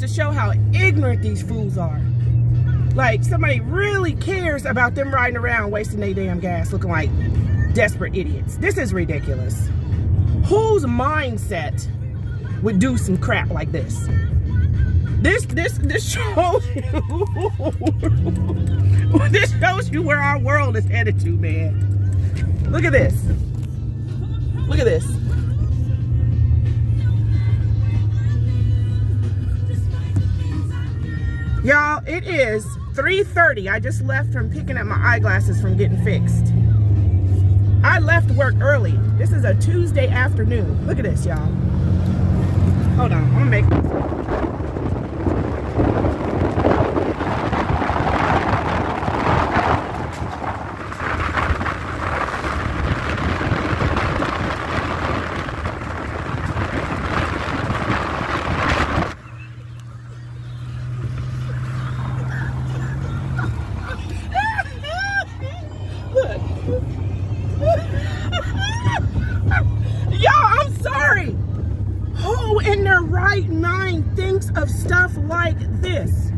to show how ignorant these fools are. Like, somebody really cares about them riding around wasting their damn gas looking like desperate idiots. This is ridiculous. Whose mindset would do some crap like this? This, this, this shows you, this shows you where our world is headed to, man. Look at this. Look at this. Y'all, it is 3.30. I just left from picking up my eyeglasses from getting fixed. I left work early. This is a Tuesday afternoon. Look at this, y'all. Hold on, I'm gonna make stuff like this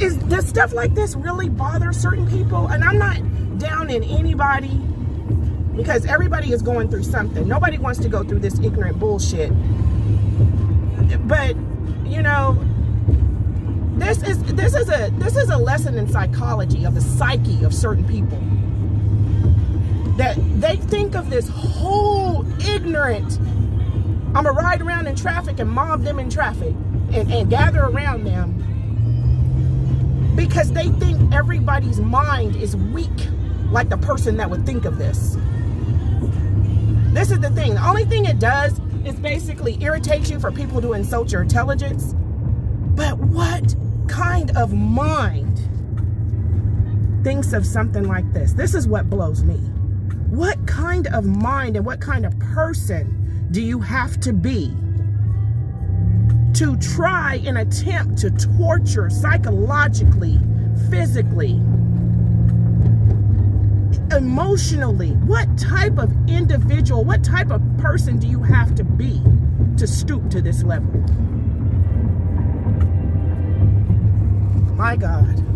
Is does stuff like this really bother certain people, and I'm not down in anybody because everybody is going through something. Nobody wants to go through this ignorant bullshit. But, you know, this is this is a this is a lesson in psychology of the psyche of certain people. That they think of this whole ignorant I'm gonna ride around in traffic and mob them in traffic and, and gather around them because they think everybody's mind is weak like the person that would think of this. This is the thing. The only thing it does is basically irritate you for people to insult your intelligence. But what kind of mind thinks of something like this? This is what blows me. What kind of mind and what kind of person do you have to be to try and attempt to torture psychologically, physically, emotionally. What type of individual, what type of person do you have to be to stoop to this level? My God.